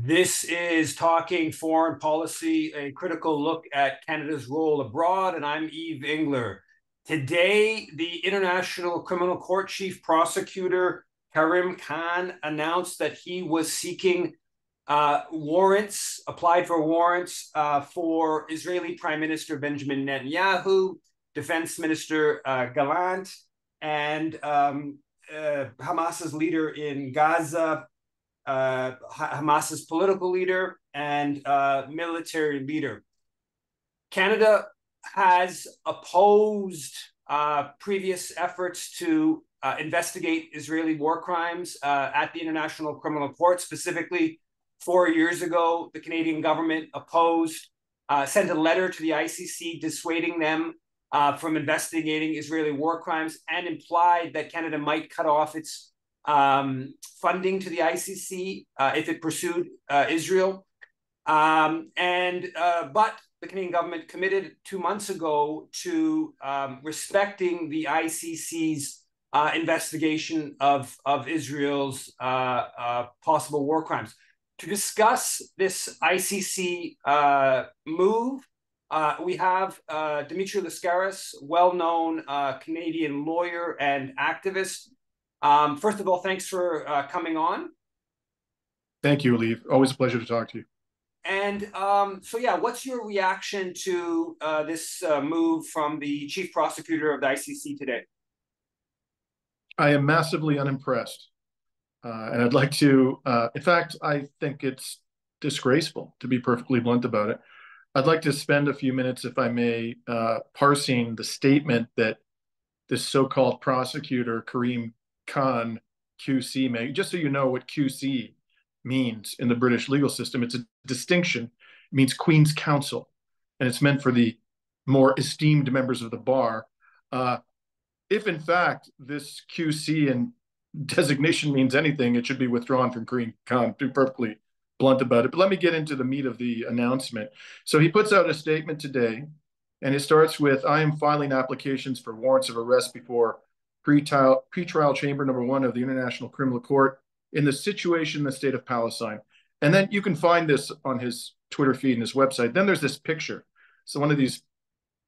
This is Talking Foreign Policy, a critical look at Canada's role abroad, and I'm Yves Engler. Today, the International Criminal Court Chief Prosecutor Karim Khan announced that he was seeking uh, warrants, applied for warrants uh, for Israeli Prime Minister Benjamin Netanyahu, Defense Minister uh, Gallant, and um, uh, Hamas's leader in Gaza, uh, Hamas's political leader and uh, military leader. Canada has opposed uh, previous efforts to uh, investigate Israeli war crimes uh, at the International Criminal Court. Specifically, four years ago, the Canadian government opposed, uh, sent a letter to the ICC dissuading them from investigating Israeli war crimes and implied that Canada might cut off its um, funding to the ICC uh, if it pursued uh, Israel. Um, and uh, but the Canadian government committed two months ago to um, respecting the ICC's uh, investigation of of Israel's uh, uh, possible war crimes. To discuss this ICC move, uh, we have uh, Dimitri Lascaris, well-known uh, Canadian lawyer and activist, um, first of all, thanks for uh, coming on. Thank you, Lee. Always a pleasure to talk to you. And um, so, yeah, what's your reaction to uh, this uh, move from the chief prosecutor of the ICC today? I am massively unimpressed. Uh, and I'd like to, uh, in fact, I think it's disgraceful, to be perfectly blunt about it. I'd like to spend a few minutes, if I may, uh, parsing the statement that this so called prosecutor, Karim Khan QC make. Just so you know what QC means in the British legal system, it's a distinction. It means Queen's Counsel, and it's meant for the more esteemed members of the bar. Uh, if in fact this QC and designation means anything, it should be withdrawn from Karim Khan. To be perfectly blunt about it. But let me get into the meat of the announcement. So he puts out a statement today, and it starts with, "I am filing applications for warrants of arrest before pretrial, pretrial chamber number one of the International Criminal Court in the situation in the state of Palestine. And then you can find this on his Twitter feed and his website. Then there's this picture. So one of these,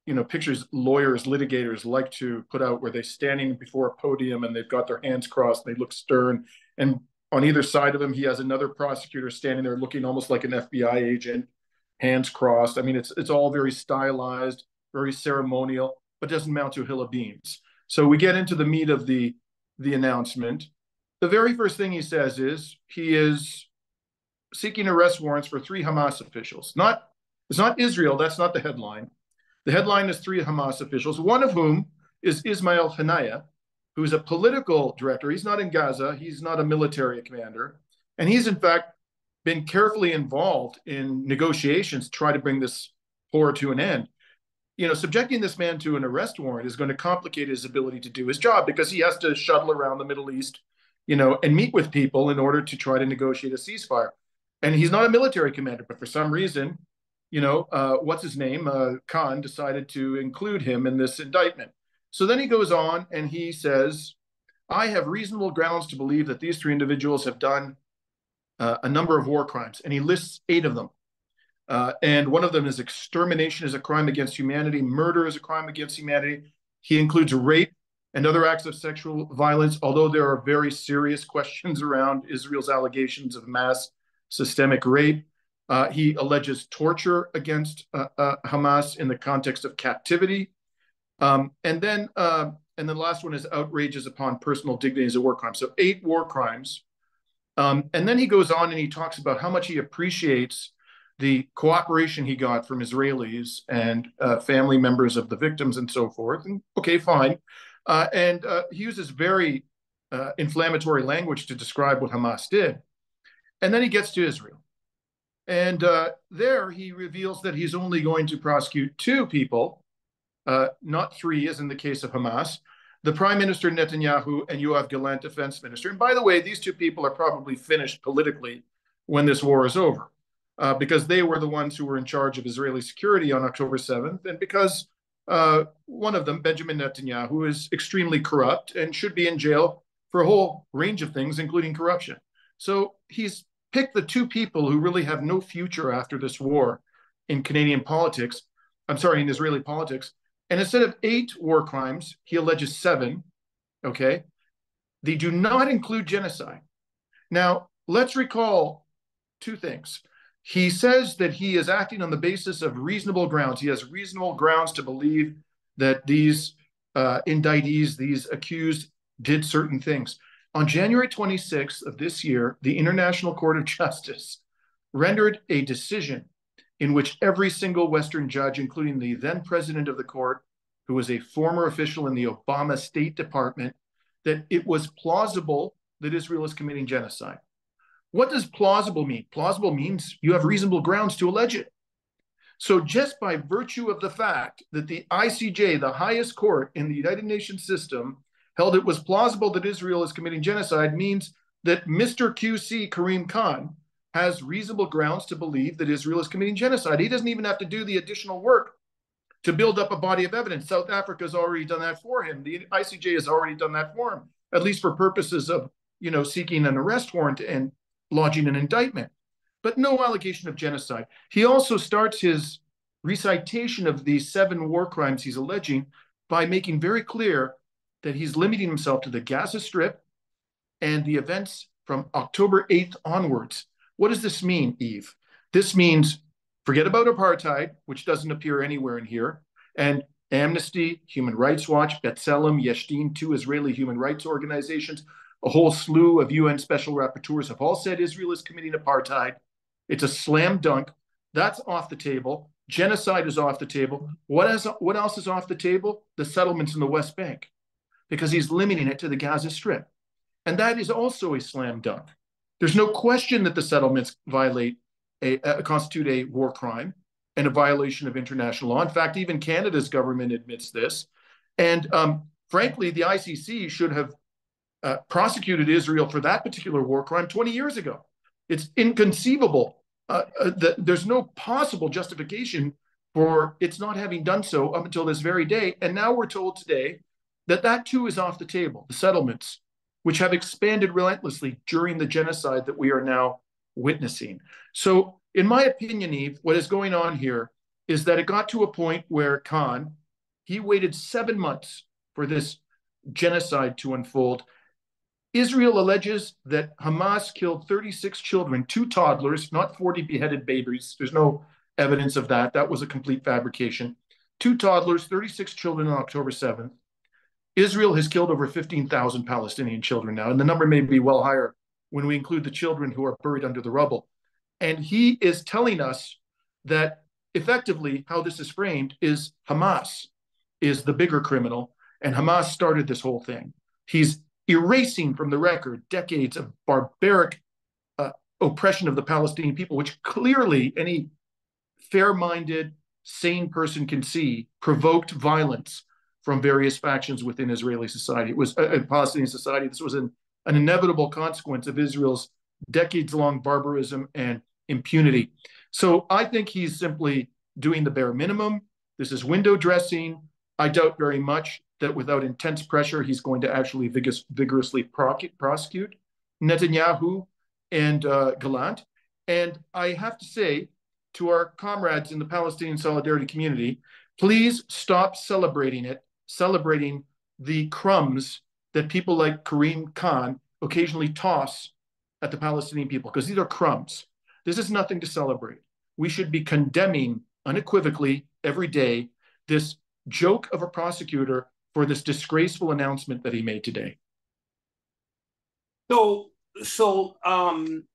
you know, pictures lawyers, litigators like to put out where they're standing before a podium and they've got their hands crossed, and they look stern. And on either side of him, he has another prosecutor standing there looking almost like an FBI agent, hands crossed. I mean, it's it's all very stylized, very ceremonial, but doesn't mount to a hill of beans. So we get into the meat of the the announcement. The very first thing he says is he is seeking arrest warrants for three Hamas officials. Not it's not Israel. That's not the headline. The headline is three Hamas officials, one of whom is Ismail Haniyeh, who's a political director. He's not in Gaza. He's not a military commander, and he's in fact been carefully involved in negotiations to try to bring this horror to an end you know, subjecting this man to an arrest warrant is going to complicate his ability to do his job because he has to shuttle around the Middle East, you know, and meet with people in order to try to negotiate a ceasefire. And he's not a military commander, but for some reason, you know, uh, what's his name? Uh, Khan decided to include him in this indictment. So then he goes on and he says, I have reasonable grounds to believe that these three individuals have done uh, a number of war crimes. And he lists eight of them. Uh, and one of them is extermination is a crime against humanity, murder is a crime against humanity. He includes rape and other acts of sexual violence, although there are very serious questions around Israel's allegations of mass systemic rape. Uh, he alleges torture against uh, uh Hamas in the context of captivity. Um, and then uh, and the last one is outrages upon personal dignity as a war crime. So eight war crimes. Um, and then he goes on and he talks about how much he appreciates the cooperation he got from Israelis and uh, family members of the victims and so forth. And okay, fine. Uh, and uh, he uses very uh, inflammatory language to describe what Hamas did. And then he gets to Israel. And uh, there he reveals that he's only going to prosecute two people, uh, not three, as in the case of Hamas the Prime Minister Netanyahu and Yoav Gallant, Defense Minister. And by the way, these two people are probably finished politically when this war is over uh, because they were the ones who were in charge of Israeli security on October 7th, and because uh, one of them, Benjamin Netanyahu, is extremely corrupt and should be in jail for a whole range of things, including corruption. So he's picked the two people who really have no future after this war in Canadian politics, I'm sorry, in Israeli politics, and instead of eight war crimes, he alleges seven, okay? They do not include genocide. Now, let's recall two things. He says that he is acting on the basis of reasonable grounds. He has reasonable grounds to believe that these uh, indictees, these accused, did certain things. On January 26th of this year, the International Court of Justice rendered a decision in which every single Western judge, including the then president of the court, who was a former official in the Obama State Department, that it was plausible that Israel is committing genocide. What does plausible mean? Plausible means you have reasonable grounds to allege it. So, just by virtue of the fact that the ICJ, the highest court in the United Nations system, held it was plausible that Israel is committing genocide, means that Mr. QC Karim Khan has reasonable grounds to believe that Israel is committing genocide. He doesn't even have to do the additional work to build up a body of evidence. South Africa has already done that for him. The ICJ has already done that for him, at least for purposes of, you know, seeking an arrest warrant and lodging an indictment. But no allegation of genocide. He also starts his recitation of these seven war crimes he's alleging by making very clear that he's limiting himself to the Gaza Strip and the events from October 8th onwards. What does this mean, Yves? This means Forget about apartheid, which doesn't appear anywhere in here, and Amnesty, Human Rights Watch, B'Tselem, Yesh Din, two Israeli human rights organizations, a whole slew of UN special rapporteurs have all said Israel is committing apartheid. It's a slam dunk. That's off the table. Genocide is off the table. What, is, what else is off the table? The settlements in the West Bank, because he's limiting it to the Gaza Strip. And that is also a slam dunk. There's no question that the settlements violate a, a, constitute a war crime and a violation of international law. In fact, even Canada's government admits this. And um, frankly, the ICC should have uh, prosecuted Israel for that particular war crime 20 years ago. It's inconceivable. Uh, uh, that there's no possible justification for its not having done so up until this very day. And now we're told today that that too is off the table. The settlements, which have expanded relentlessly during the genocide that we are now witnessing. So, in my opinion, Yves, what is going on here is that it got to a point where Khan, he waited seven months for this genocide to unfold. Israel alleges that Hamas killed 36 children, two toddlers, not 40 beheaded babies. There's no evidence of that. That was a complete fabrication. Two toddlers, 36 children on October 7th. Israel has killed over 15,000 Palestinian children now, and the number may be well higher when we include the children who are buried under the rubble. And he is telling us that effectively how this is framed is Hamas is the bigger criminal, and Hamas started this whole thing. He's erasing from the record decades of barbaric uh, oppression of the Palestinian people, which clearly any fair minded, sane person can see provoked violence from various factions within Israeli society. It was a, uh, Palestinian society. This was an an inevitable consequence of Israel's decades long barbarism and impunity. So I think he's simply doing the bare minimum. This is window dressing. I doubt very much that without intense pressure, he's going to actually vigorous, vigorously prosecute Netanyahu and uh, Gallant. And I have to say to our comrades in the Palestinian solidarity community, please stop celebrating it, celebrating the crumbs that people like Karim Khan occasionally toss at the Palestinian people, because these are crumbs. This is nothing to celebrate. We should be condemning unequivocally every day this joke of a prosecutor for this disgraceful announcement that he made today. So, so um,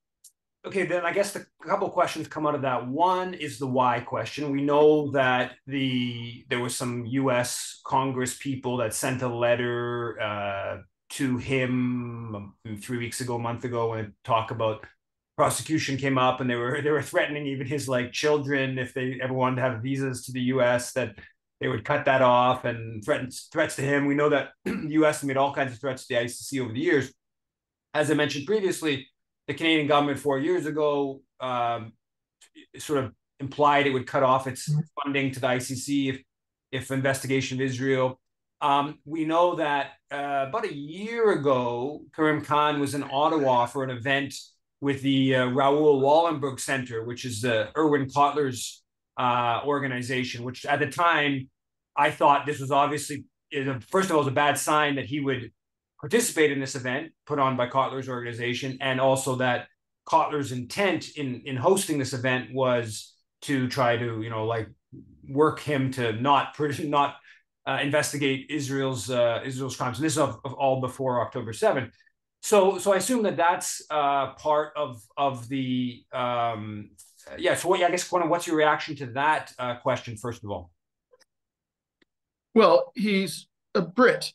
okay, then I guess the couple questions come out of that. One is the why question. We know that the there was some U.S. Congress people that sent a letter uh, to him three weeks ago, a month ago, and talk about prosecution came up, and they were they were threatening even his like children if they ever wanted to have visas to the U.S. that they would cut that off and threats threats to him. We know that the U.S. made all kinds of threats to the ICC over the years. As I mentioned previously, the Canadian government four years ago um, sort of implied it would cut off its mm-hmm. funding to the ICC if if investigation of Israel. Um, we know that uh, about a year ago, Karim Khan was in Ottawa for an event with the uh, Raoul Wallenberg Center, which is the Irwin Cotler's uh, organization, which at the time I thought this was obviously, first of all, was a bad sign that he would participate in this event put on by Cotler's organization, and also that Cotler's intent in in hosting this event was to try to, you know, like work him to not not uh, investigate Israel's uh, Israel's crimes. And this is of, of all before October 7th. So, so I assume that that's uh, part of of the um, yeah. So, what, I guess, Quentin, what's your reaction to that uh, question first of all? Well, he's a Brit,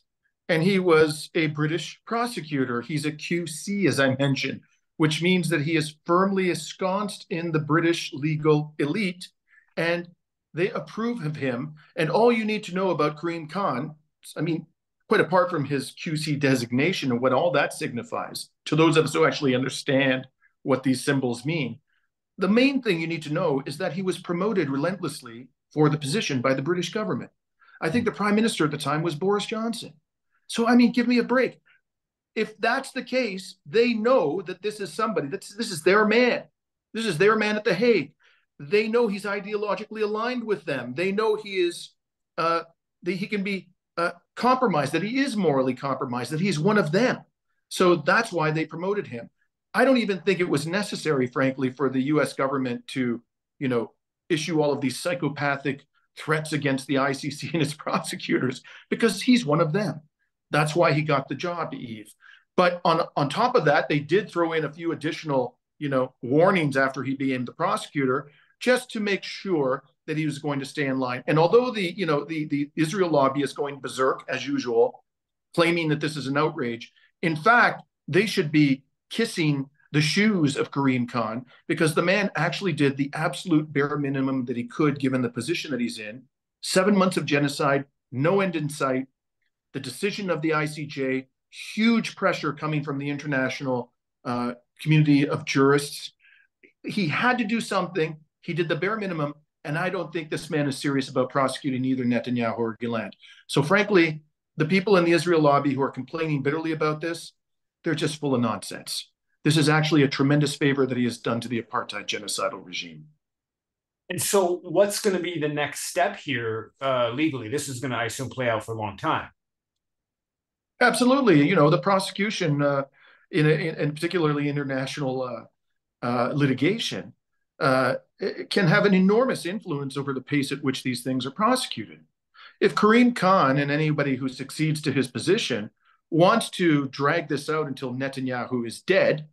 and he was a British prosecutor. He's a QC, as I mentioned, which means that he is firmly ensconced in the British legal elite, and they approve of him. And all you need to know about Karim Khan, I mean, quite apart from his QC designation and what all that signifies, to those of us who actually understand what these symbols mean, the main thing you need to know is that he was promoted relentlessly for the position by the British government. I think the prime minister at the time was Boris Johnson. So, I mean, give me a break. If that's the case, they know that this is somebody, this, this is their man. This is their man at The Hague. They know he's ideologically aligned with them. They know he is, uh, that he can be uh, compromised, that he is morally compromised, that he's one of them. So that's why they promoted him. I don't even think it was necessary, frankly, for the U.S. government to, you know, issue all of these psychopathic threats against the ICC and its prosecutors because he's one of them. That's why he got the job, Yves. But on on top of that, they did throw in a few additional, you know, warnings after he became the prosecutor, just to make sure that he was going to stay in line. And although the, you know, the, the Israel lobby is going berserk as usual, claiming that this is an outrage, in fact, they should be kissing the shoes of Karim Khan because the man actually did the absolute bare minimum that he could given the position that he's in. Seven months of genocide, no end in sight. The decision of the ICJ, huge pressure coming from the international uh, community of jurists. He had to do something. He did the bare minimum. And I don't think this man is serious about prosecuting either Netanyahu or Gallant. So, frankly, the people in the Israel lobby who are complaining bitterly about this, they're just full of nonsense. This is actually a tremendous favor that he has done to the apartheid genocidal regime. And so, what's going to be the next step here uh, legally? This is going to, I assume, play out for a long time. Absolutely. You know, the prosecution, uh, in, in, in, particularly international uh, uh litigation, uh, can have an enormous influence over the pace at which these things are prosecuted. If Karim Khan and anybody who succeeds to his position wants to drag this out until Netanyahu is dead,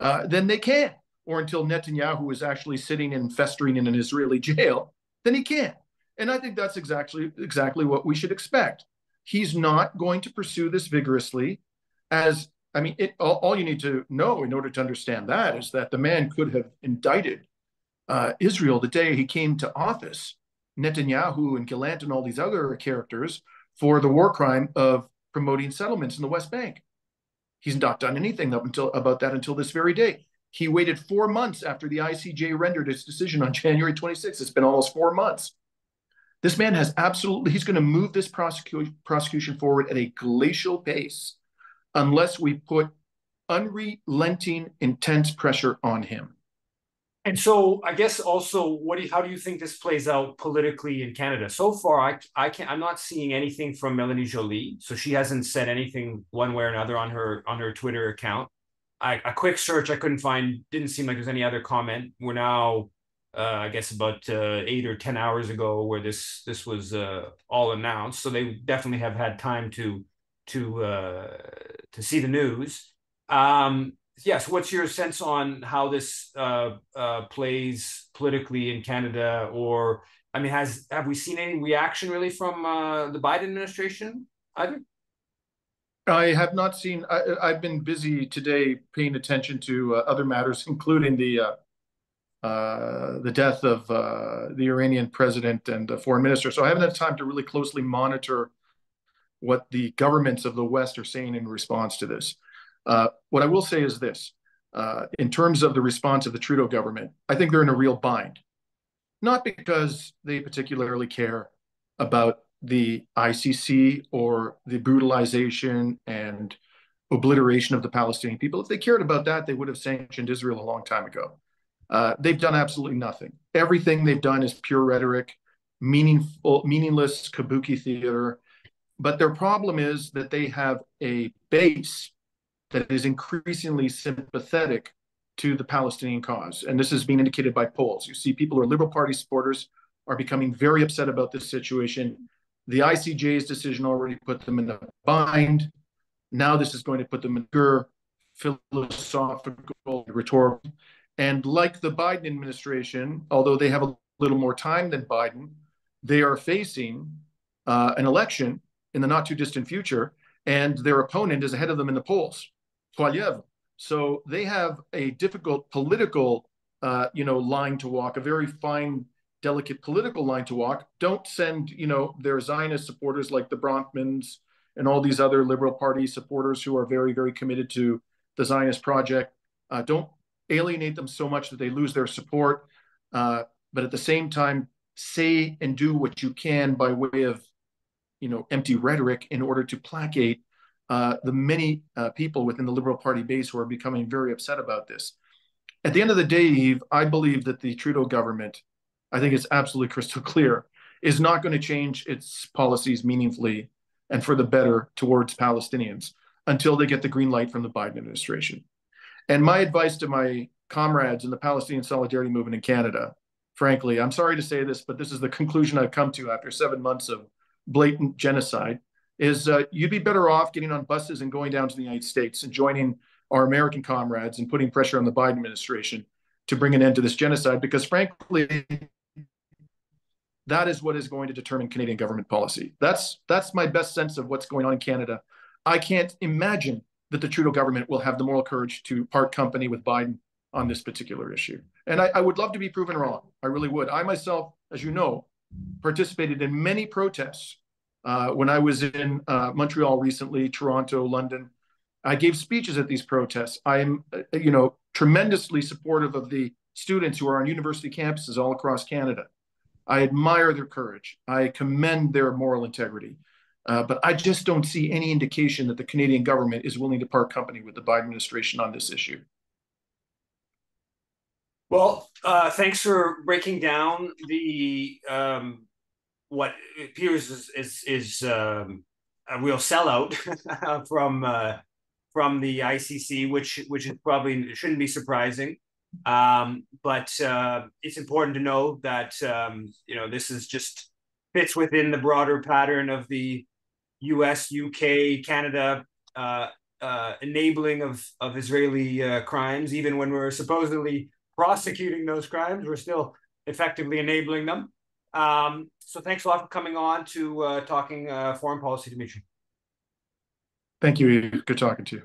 uh, then they can. Or until Netanyahu is actually sitting and festering in an Israeli jail, then he can. And I think that's exactly exactly what we should expect. He's not going to pursue this vigorously, as I mean, it, all, all you need to know in order to understand that is that the man could have indicted uh, Israel the day he came to office, Netanyahu and Gallant and all these other characters for the war crime of promoting settlements in the West Bank. He's not done anything up until about that until this very day. He waited four months after the ICJ rendered its decision on January 26th. It's been almost four months. This man has absolutely, he's going to move this prosecu- prosecution forward at a glacial pace unless we put unrelenting, intense pressure on him. And so, I guess also, what do you, how do you think this plays out politically in Canada? So far, I I can't. I'm not seeing anything from Melanie Joly, So she hasn't said anything one way or another on her on her Twitter account. I, a quick search, I couldn't find. Didn't seem like there's any other comment. We're now, uh, I guess, about uh, eight or ten hours ago, where this this was uh, all announced. So they definitely have had time to to uh, to see the news. Um, yes, what's your sense on how this uh, uh, plays politically in Canada? Or, I mean, has have we seen any reaction really from uh, the Biden administration either? I have not seen. I, have been busy today paying attention to uh, other matters, including the uh, uh, the death of the Iranian president and the foreign minister. So I haven't had time to really closely monitor what the governments of the West are saying in response to this. Uh, what I will say is this uh, in terms of the response of the Trudeau government, I think they're in a real bind. Not because they particularly care about the ICC or the brutalization and obliteration of the Palestinian people. If they cared about that, they would have sanctioned Israel a long time ago. Uh, they've done absolutely nothing. Everything they've done is pure rhetoric, meaningful, meaningless kabuki theater. But their problem is that they have a base that is increasingly sympathetic to the Palestinian cause. And this is being indicated by polls. You see people who are Liberal Party supporters are becoming very upset about this situation. The ICJ's decision already put them in a bind. Now this is going to put them in a philosophical, rhetorical. And like the Biden administration, although they have a little more time than Biden, they are facing uh, an election in the not too distant future, and their opponent is ahead of them in the polls, Poilievre. So they have a difficult political, uh, you know, line to walk, a very fine, delicate political line to walk. Don't send, you know, their Zionist supporters like the Bronfmans and all these other Liberal Party supporters who are very, very committed to the Zionist project. Uh, don't alienate them so much that they lose their support. Uh, but at the same time, say and do what you can by way of, you know, empty rhetoric in order to placate uh, the many uh, people within the Liberal Party base who are becoming very upset about this. At the end of the day, Yves, I believe that the Trudeau government, I think it's absolutely crystal clear, is not going to change its policies meaningfully and for the better towards Palestinians until they get the green light from the Biden administration. And my advice to my comrades in the Palestinian solidarity movement in Canada, frankly, I'm sorry to say this, but this is the conclusion I've come to after seven months of blatant genocide, is uh, you'd be better off getting on buses and going down to the United States and joining our American comrades and putting pressure on the Biden administration to bring an end to this genocide, because frankly, that is what is going to determine Canadian government policy. That's that's my best sense of what's going on in Canada. I can't imagine that the Trudeau government will have the moral courage to part company with Biden on this particular issue. And I, I, would love to be proven wrong. I really would. I myself, as you know, participated in many protests uh, when I was in uh, Montreal recently, Toronto, London. I gave speeches at these protests. I am, uh, you know, tremendously supportive of the students who are on university campuses all across Canada. I admire their courage. I commend their moral integrity. Uh, but I just don't see any indication that the Canadian government is willing to part company with the Biden administration on this issue. Well, uh, thanks for breaking down the um, what appears is is, is um, a real sellout from uh, from the ICC, which which is probably shouldn't be surprising. Um, but uh, it's important to know that um, you know this is just fits within the broader pattern of the U.S., U.K., Canada uh, uh, enabling of of Israeli uh, crimes, even when we're supposedly prosecuting those crimes, we're still effectively enabling them. Um, so thanks a lot for coming on to uh, talking uh, foreign policy, Dimitri. Thank you. Good talking to you.